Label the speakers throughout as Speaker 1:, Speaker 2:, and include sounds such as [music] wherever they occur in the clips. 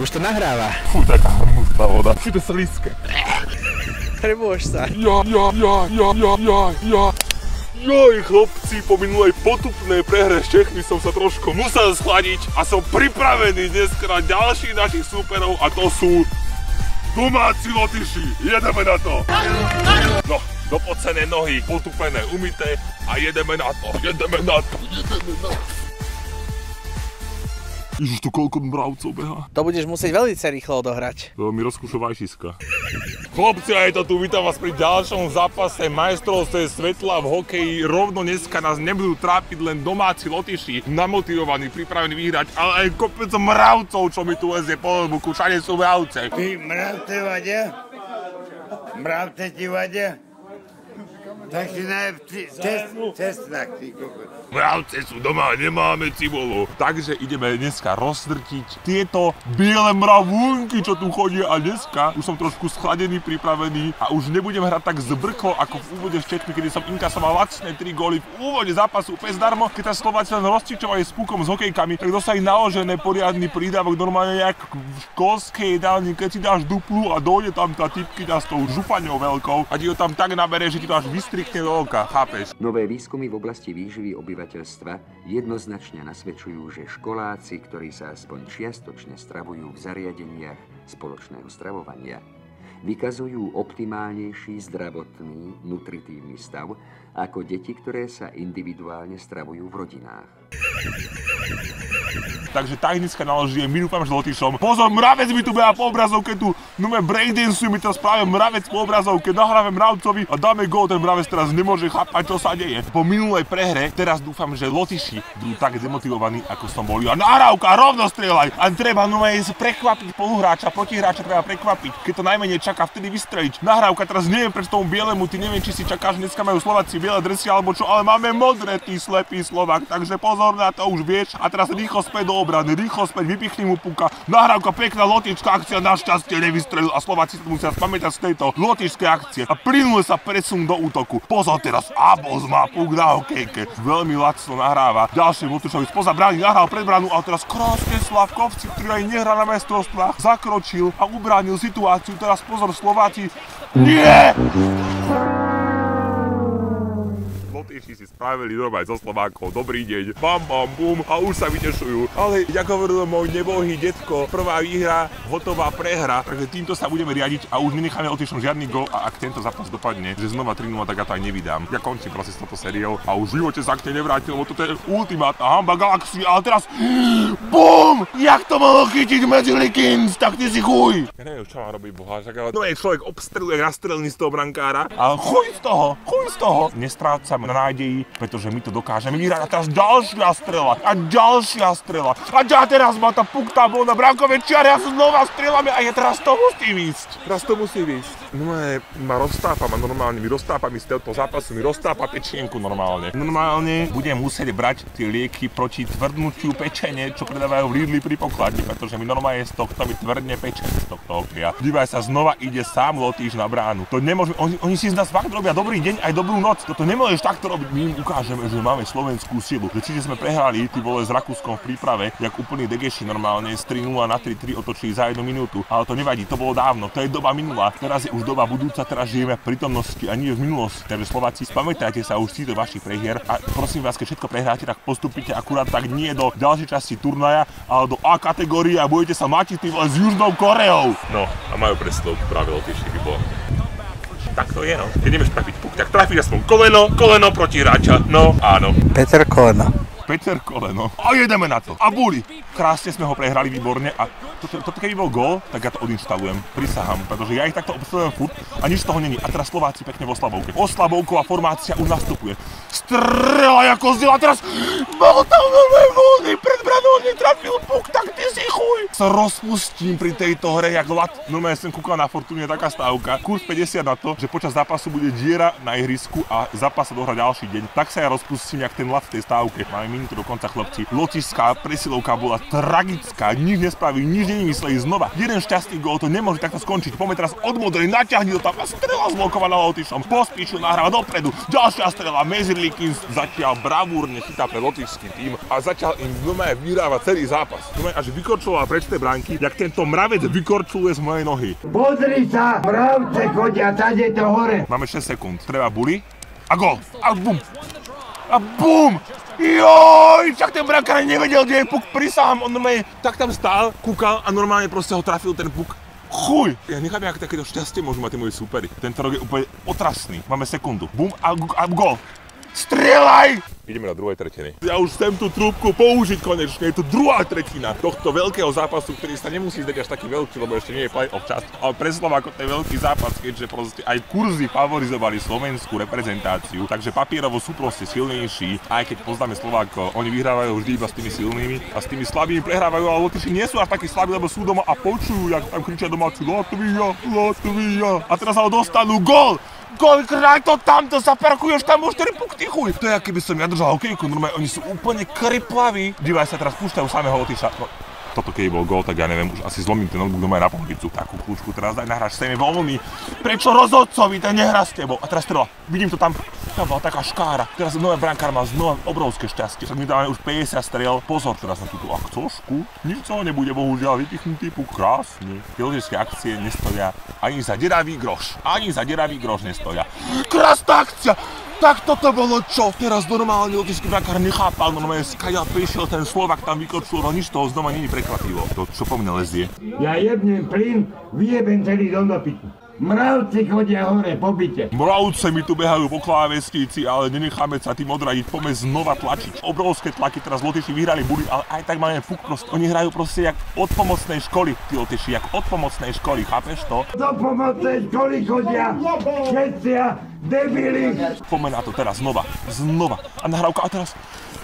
Speaker 1: Už to nahráva.
Speaker 2: Fú, taká hnusná voda. Fú, to slízke.
Speaker 1: Prebôž sa.
Speaker 2: Ja, ja, ja, ja, ja, ja, ja. Joj, chlopci, po minulej potupnej prehre s Čechmi som sa trošku musel schladiť a som pripravený dnes na ďalších našich súperov a to sú domáci Lotyši. Jedeme na to. No, do pocené nohy, potupené, umité a jedeme na to, jedeme na to, jedeme na to. Ježiš, tu koľko mravcov beha.
Speaker 1: To budeš musieť veľmi rýchlo odohrať.
Speaker 2: To mi rozkúša vajšiska. Chlopci, aj to tu vítam vás pri ďalšom zápase majstrovstve svetla v hokeji. Rovno dneska nás nebudú trápiť len domáci lotiši, namotivovaní, pripravení vyhrať, ale aj kopec mravcov, čo mi tu lezie po lbuku. Všade sú mravce.
Speaker 3: Ty mravce vadia? Mravce ti vadia? Tak si najlepší cest, cestnak, ty.
Speaker 2: Mravce sú doma, nemáme cibulu. Takže ideme dneska rozsrtiť tieto biele mravúnky, čo tu chodia. A dneska už som trošku schladený, pripravený. A už nebudem hrať tak zbrklo ako v úvode Čechmi, kedy som inkasoval lacné 3 góly v úvode zápasu úplne zdarmo, keď sa Slováci len rozčičovali s pukom s hokejkami, tak dostali naložené poriadny prídavok. Normálne jak v školskej jedálni, keď si dáš duplu a dojde tam tá typkyňa s tou župaňou veľkou a ti ho tam tak nabere, že ti to až vystrikne do oka, chápeš?
Speaker 4: Nové výskumy v oblasti výživy obyvateľstva jednoznačne nasvedčujú, že školáci, ktorí sa aspoň čiastočne stravujú v zariadeniach spoločného stravovania, vykazujú optimálnejší zdravotný, nutritívny stav ako deti, ktoré sa individuálne stravujú v rodinách.
Speaker 2: Takže technická naložie, my dúfam, že Lotyšom. Pozor, mravec mi tu beha po obrazovke, tu nume breakdancujú mi teraz práve mravec po obrazovke, nahráme mravcovi a dáme gól, ten mravec teraz nemôže chápať, čo sa deje. Po minulej prehre teraz dúfam, že Lotyši budú tak demotivovaní, ako som boli. A nahrávka, rovno strieľaj! A treba nové prekvapiť spoluhráča, protihráča treba prekvapiť, keď to najmenej čaká, vtedy vystreliť. Nahrávka teraz neviem prečo tomu bielemu, ty neviem, či si čakáš, dneska majú Slováci biele dresy alebo čo, ale máme modré, ty slepý Slovak, takže pozor na to už vieš. A teraz rýchlo späť do obrany, rýchlo späť, vypichni mu puka. Nahrávka, pekná lotička akcia, našťastie nevystrelil a Slováci sa musia spamätať z tejto lotičskej akcie a plynule sa presun do útoku. Pozor teraz, Abos má puk na hokejke. Veľmi lacno nahráva. Ďalší Motušovi spoza brány nahral pred bránu a teraz krásne Slavkovci, ktorý aj nehrá na majstrovstvách, zakročil a ubránil situáciu. Teraz pozor Slováci. Nie! Lotyši si spravili normálne zo Slovákov, dobrý deň, bam, bam, bum a už sa vytešujú. Ale, jak hovoril môj nebohý detko, prvá výhra, hotová prehra, takže týmto sa budeme riadiť a už nenecháme Lotyšom žiadny gol a ak tento zápas dopadne, že znova 3 tak ja to aj nevydám. Ja končím proste s touto sériou a už v živote sa k nej nevrátil, lebo toto je ultimátna hamba galaxie, ale teraz [gasps] BUM! Jak to mohlo chytiť medzi Likins? Tak ty si chuj! Ja neviem, čo mám robiť, boha, však ale no je človek obstreluje nastrelný z toho brankára, ale chuj z toho, chuj z toho. Nestrácam na nádeji, pretože my to dokážeme vyhrať. A teraz ďalšia strela a ďalšia strela. A ja teraz ma tá puk tam bol na brankovej čiare a znova strelame a ja teraz to musím ísť. Teraz to musí ísť. No je, ma roztápa ma normálne, mi roztápa mi z tohto zápasu, mi roztápa pečienku normálne. Normálne budem musieť brať tie lieky proti tvrdnutiu pečenie, čo predávajú v Lidli pri pokladni, pretože mi normálne z tohto mi tvrdne pečenie z tohto hokeja. Dívaj sa, znova ide sám Lotíš na bránu. To nemôžeme, oni, oni si z nás fakt robia dobrý deň aj dobrú noc. Toto nemôžeš takto robiť, my im ukážeme, že máme slovenskú silu. Že síce sme prehrali, ty vole s Rakúskom v príprave, jak úplný degeši normálne z 3-0 na 3-3 otočili za jednu minútu. Ale to nevadí, to bolo dávno, to je doba minulá. Teraz je už doba budúca, teraz žijeme v prítomnosti a nie v minulosti. Takže Slováci, spamätajte sa už si do vašich prehier a prosím vás, keď všetko prehráte, tak postupite akurát tak nie do ďalšej časti turnaja, ale do A kategórie a budete sa matiť ty vole s Južnou Koreou. No a majú predstavku práve Lotyši, by bolo. Tak to je, no. Keď nevieš trafiť puk, tak trafíš aspoň koleno, koleno proti hráča. No, áno.
Speaker 1: Peter Koleno.
Speaker 2: Peter koleno. A jedeme na to. A buli. Krásne sme ho prehrali výborne a toto, toto keby bol gól, tak ja to odinštalujem. Prisahám, pretože ja ich takto obstavujem furt a nič z toho není. A teraz Slováci pekne v oslabovke. Oslabovková formácia už nastupuje. Strela ako zdieľa teraz. Bol tam nové voľný pred branou, netrafil puk, tak si chuj. Sa rozpustím pri tejto hre, jak lat. No ja som kúkal na Fortune, taká stávka. Kurz 50 na to, že počas zápasu bude diera na ihrisku a zápas sa dohrá ďalší deň. Tak sa ja rozpustím, jak ten lat v tej stávke. Máme minútu do konca, chlapci. Lotišská presilovka bola tragická, nič nespraví, nič nevymysleli znova. Jeden šťastný gól, to nemôže takto skončiť. Poďme teraz od modrej, natiahni tam a strela zblokovaná Lotyšom. Pospíšil nahráva dopredu. Ďalšia strela, Mezirlikins zatiaľ bravúrne chytá pre lotyšský tým a zatiaľ im doma vyhráva celý zápas. Doma až vykorčoval preč tej bránky, jak tento mravec vykorčuluje z mojej nohy.
Speaker 3: Pozri sa, mravce chodia tade to hore.
Speaker 2: Máme 6 sekúnd. Treba buli. A gol. A bum. A bum. Joj, však ten brankár nevedel, kde je puk, prisahám, on normálne tak tam stál, kúkal a normálne proste ho trafil ten puk. Chuj! Ja nechápem, ako takéto šťastie môžu mať tí moji súperi. Tento rok je úplne otrasný. Máme sekundu. Bum a, a gol. Strieľaj! Ideme na druhej tretiny. Ja už chcem tú trúbku použiť konečne. Je tu druhá tretina tohto veľkého zápasu, ktorý sa nemusí zdať až taký veľký, lebo ešte nie je play-off čas. Ale pre Slováko to je veľký zápas, keďže proste aj kurzy favorizovali slovenskú reprezentáciu, takže papierovo sú proste silnejší. Aj keď poznáme Slováko, oni vyhrávajú vždy iba s tými silnými a s tými slabými prehrávajú, ale Lotyši nie sú až takí slabí, lebo sú doma a počujú, jak tam kričia domáci Latvia, Latvia. A teraz ale dostanú gol! Koľkrát to tamto sa tam už 4 pukty chuj. To je, keby som ja držal hokejku, normálne oni sú úplne kriplaví. Dívaj sa, teraz púšťajú samého Lotyša. No, toto keď bol gól, tak ja neviem, už asi zlomím ten notebook doma aj na polovicu. Takú kľúčku teraz daj nahráš sem voľný. Prečo rozhodcovi, ten nehrá s tebou? A teraz strela, vidím to tam, tam bola taká škára. Teraz nové brankár mal znova obrovské šťastie. Však my dáme už 50 strel. Pozor teraz na túto akcošku. Nič toho nebude, bohužiaľ, vypichnutý puk krásne. Tie akcie nestoja ani za deravý groš. Ani za deravý groš nestoja. Krásna akcia! Tak toto bolo čo? Teraz normálne lotický brankár nechápal, normálne skadiaľ prišiel ten Slovak tam vykočil, no nič toho znova není prekvapivo. To čo po mne lezie.
Speaker 3: Ja jebnem plyn, vyjebem celý dom do pitu. Mravci chodia hore po byte.
Speaker 2: Mravce mi tu behajú po klávesnici, ale nenecháme sa tým odradiť, poďme znova tlačiť. Obrovské tlaky, teraz Lotyši vyhrali body, ale aj tak máme proste. Oni hrajú proste jak od pomocnej školy, tí Lotyši, jak od pomocnej školy, chápeš to?
Speaker 3: Do pomocnej školy chodia všetci a debili.
Speaker 2: Poďme na to teraz znova, znova. A nahrávka a teraz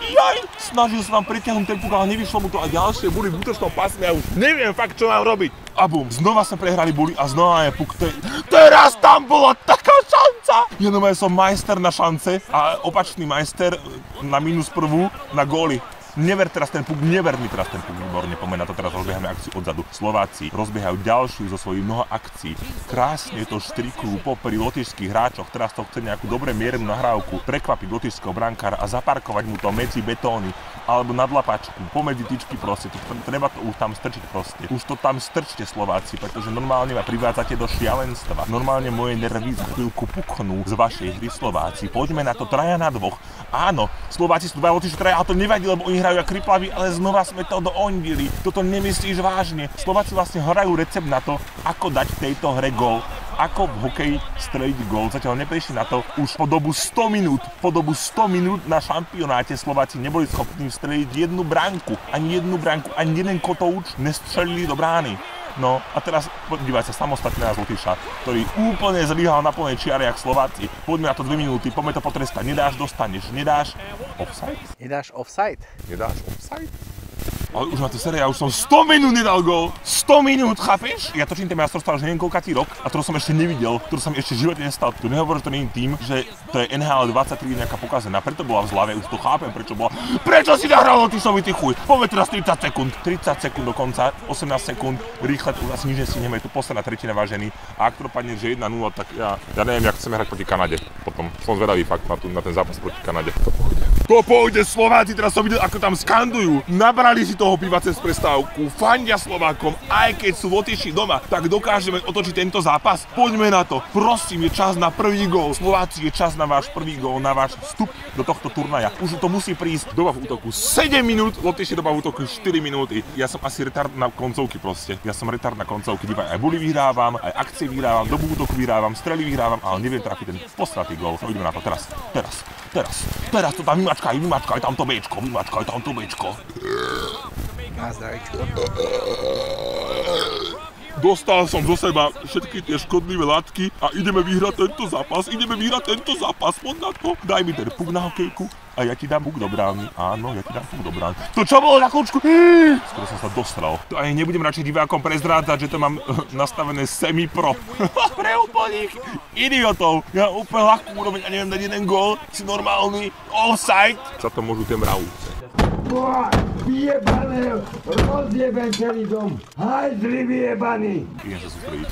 Speaker 2: Jaj, snažil sa nám pritiahnuť ten puk, ale nevyšlo mu to a ďalšie boli v útočnom pásme a už neviem fakt, čo mám robiť. A bum, znova sme prehrali buli a znova je puk. Te... Teraz tam bola taká šanca! Ja normálne som majster na šance a opačný majster na minus prvú na góly. Never teraz ten puk, never mi teraz ten puk, výborne, poďme na to teraz rozbiehame akciu odzadu. Slováci rozbiehajú ďalšiu zo svojich mnoho akcií. Krásne to štrikujú popri lotišských hráčoch, teraz to chce nejakú dobre miernu nahrávku, prekvapiť lotišského brankára a zaparkovať mu to medzi betóny alebo nad lapačku, pomedzi tyčky proste, to, treba to už tam strčiť proste. Už to tam strčte Slováci, pretože normálne ma privádzate do šialenstva. Normálne moje nervy za chvíľku puknú z vašej hry Slováci. Poďme na to traja na dvoch. Áno, Slováci sú dva lotiši traja, a to nevadí, lebo oni hrajú ako kriplaví, ale znova sme to doondili. Toto nemyslíš vážne. Slováci vlastne hrajú recept na to, ako dať tejto hre gól ako v hokeji streliť gól. Zatiaľ neprešli na to. Už po dobu 100 minút, po dobu 100 minút na šampionáte Slováci neboli schopní streliť jednu bránku. Ani jednu bránku, ani jeden kotouč nestrelili do brány. No a teraz podívaj sa samostatne na Zlotýša, ktorý úplne zlyhal na plnej čiare, jak Slováci. Poďme na to dve minúty, poďme to potrestať. Nedáš, dostaneš. Nedáš, offside?
Speaker 1: Nedáš offside?
Speaker 2: Nedáš offside? Ale už na to série, ja už som 100 minút nedal gol. 100 minút, chápeš? Ja točím ten majstrovstvá už neviem koľkatý rok a to som ešte nevidel, ktorú som ešte v živote nestal. Tu nehovorím, že to nie tým, že to je NHL 23 nejaká pokazená, preto bola v zlave, už to chápem, prečo bola. Prečo si nahral ty ty chuj? Poďme teraz 30 sekúnd, 30 sekúnd do konca, 18 sekúnd, rýchle, tu asi nič nestihneme, je tu posledná tretina vážený. A ak to dopadne, že 1-0, tak ja, ja neviem, jak chceme hrať proti Kanade. Potom som zvedavý fakt na, tu, na ten zápas proti Kanade. To pôjde. To pôjde, Slováci, teraz som videl, ako tam skandujú. Nabrali si toho piva cez prestávku, fandia Slovákom, aj keď sú Lotyši doma, tak dokážeme otočiť tento zápas. Poďme na to. Prosím, je čas na prvý gól. Slováci, je čas na váš prvý gól, na váš vstup do tohto turnaja. Už to musí prísť doba v útoku 7 minút, Lotyši doba v útoku 4 minúty. Ja som asi retard na koncovky proste. Ja som retard na koncovky. Dívaj, aj buly vyhrávam, aj akcie vyhrávam, dobu útoku vyhrávam, strely vyhrávam, ale neviem trafiť ten postratý gól. No ideme na to teraz, teraz, teraz, teraz to tam vymačkaj, vymačkaj tam to Bčko, vymačkaj tam to Bčko.
Speaker 1: Na zdravíčko.
Speaker 2: Dostal som zo seba všetky tie škodlivé látky a ideme vyhrať tento zápas, ideme vyhrať tento zápas, poď na to. Daj mi ten puk na hokejku a ja ti dám puk do brány. Áno, ja ti dám puk do brány. To čo bolo na kľúčku? Skoro som sa dostral. To ani nebudem radšej divákom prezrádzať, že to mám eh, nastavené semi-pro. [laughs] Pre úplných idiotov. Ja úplne ľahkú úroveň a neviem dať jeden gól. Si normálny offside. Za to môžu tie mravúce.
Speaker 3: Boha, Vyjebané, rozjebem celý dom. Hajzli vyjebaný.
Speaker 2: Idem sa sústrediť.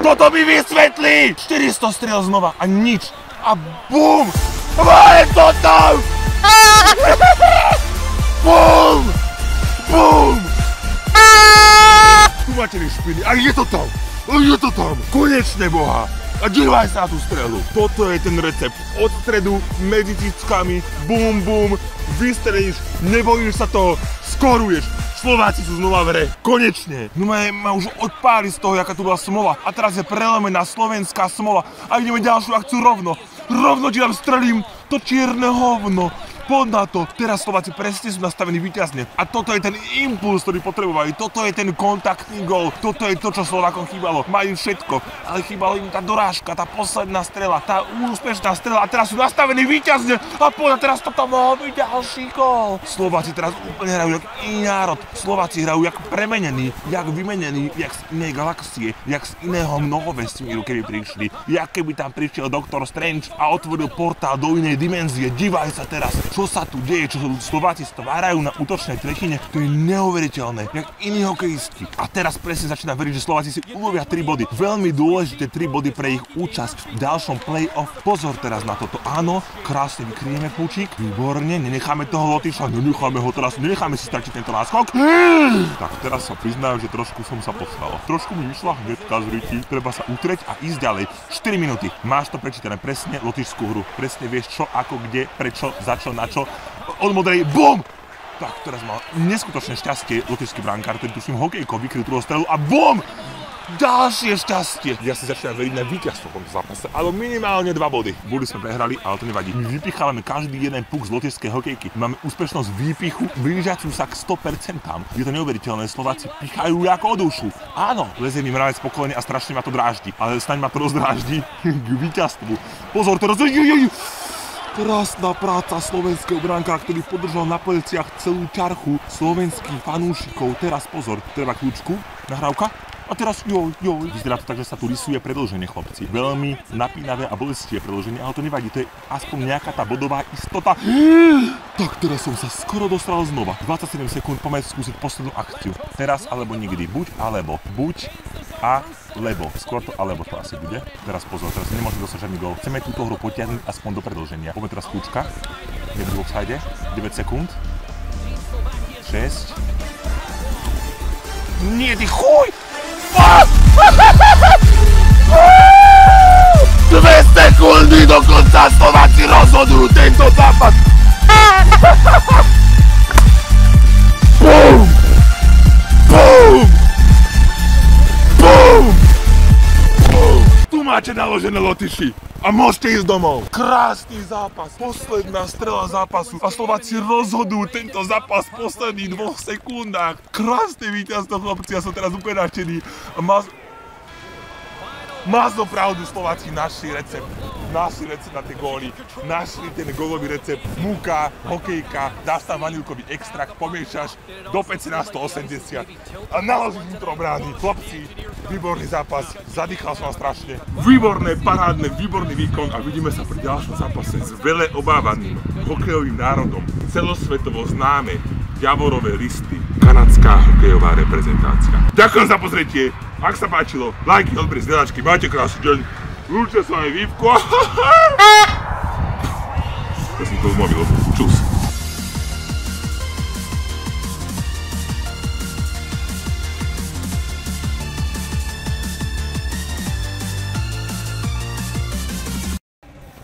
Speaker 2: Toto mi vysvetlí! 400 strel znova a nič. A BUM! Máme to tam! BUM! BUM! Tu máte špiny. A je to tam! A je to tam! Konečne boha! A dívaj sa na tú strelu. Toto je ten recept. Od stredu, medzi cickami, bum bum, vystrelíš, nebojíš sa toho, skoruješ. Slováci sú znova v hre. Konečne. No ma, ma už odpáli z toho, jaká tu bola smola. A teraz je prelomená slovenská smola. A ideme ďalšiu akciu rovno. Rovno ti tam strelím to čierne hovno. Poď na to. Teraz Slováci presne sú nastavení víťazne. A toto je ten impuls, ktorý potrebovali. Toto je ten kontaktný gól. Toto je to, čo Slovákom chýbalo. Majú všetko. Ale chýbala im tá dorážka, tá posledná strela, tá úspešná strela. A teraz sú nastavení víťazne. A poď, a teraz to tam mohol byť ďalší gól. Slováci teraz úplne hrajú jak iný národ. Slováci hrajú jak premenení, jak vymenení, jak z inej galaxie, jak z iného mnohovesmíru, keby prišli. Jak keby tam prišiel doktor Strange a otvoril portál do inej dimenzie. Divaj sa teraz, čo sa tu deje, čo Slováci stvárajú na útočnej tretine, to je neuveriteľné, jak iní hokejisti. A teraz presne začína veriť, že Slováci si ulovia 3 body. Veľmi dôležité 3 body pre ich účasť v ďalšom play-off. Pozor teraz na toto. Áno, krásne vykryjeme púčik, výborne, nenecháme toho Lotyša, nenecháme ho teraz, nenecháme si stratiť tento náskok. Tak teraz sa priznám, že trošku som sa posral. Trošku mi vyšla hneďka z ryti, treba sa utrieť a ísť ďalej. 4 minúty, máš to prečítané presne lotyšskú hru, presne vieš čo, ako, kde, prečo, za čo, na čo. Od modrej, BUM! Tak, teraz mal neskutočné šťastie lotyšský brankár, ktorý tuším hokejko vykryl druhú strelu a BUM! Ďalšie šťastie. Ja si začínam veriť na víťazstvo v tomto zápase, ale minimálne dva body. Boli sme prehrali, ale to nevadí. My vypichávame každý jeden puk z lotyšskej hokejky. Máme úspešnosť výpichu blížiacu sa k 100%. Je to neuveriteľné, Slováci pichajú ako o dušu. Áno, lezie mi mravec spokojne a strašne ma to dráždi, ale snaď ma to rozdráždi [laughs] k víťazstvu. Pozor, teraz... Krásna práca slovenského brankára, ktorý podržal na pleciach celú ťarchu slovenských fanúšikov. Teraz pozor, treba kľúčku, nahrávka. A teraz joj, joj. Vyzerá to tak, že sa tu rysuje predlženie, chlapci. Veľmi napínavé a bolestivé predlženie, ale to nevadí, to je aspoň nejaká tá bodová istota. Tak teraz som sa skoro dostal znova. 27 sekúnd, poďme skúsiť poslednú akciu. Teraz alebo nikdy. Buď alebo. Buď a lebo. Skôr to alebo to asi bude. Teraz pozor, teraz nemôžeme dostať žiadny gol. Chceme túto hru potiahnuť aspoň do predlženia. Poďme teraz kľúčka. Je v offside. 9 sekúnd. 6. Nie, ty chuj! Dve sekundy do konca Slováci rozhodujú tento zápas! Máte naložené lotyši a môžete ísť domov. Krásny zápas, posledná strela zápasu a Slováci rozhodujú tento zápas v posledných dvoch sekundách. Krásne víťazstvo, chlapci, ja som teraz úplne nadšený. Má... Má pravdu, Slováci našli recept. Našli recept na tie góly. Našli ten gólový recept. Múka, hokejka, dáš tam vanilkový extrakt, pomiešaš do peci na 180 a naložíš vnútro brány. Chlapci, výborný zápas, zadýchal som vám strašne. Výborné, parádne, výborný výkon a vidíme sa pri ďalšom zápase s vele obávaným hokejovým národom. Celosvetovo známe Javorové listy, kanadská hokejová reprezentácia. Ďakujem za pozretie, ak sa páčilo, lajky, odbery, zdieľačky, majte krásny deň. Lúčte sa aj vývko. [laughs] Ja som to z mobilu. Čus.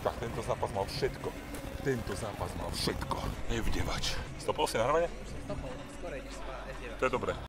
Speaker 2: Tak tento zápas mal všetko. Tento zápas mal všetko. Nevdevač. Stopol si nahrávanie? Stopol, skorej, To je dobré.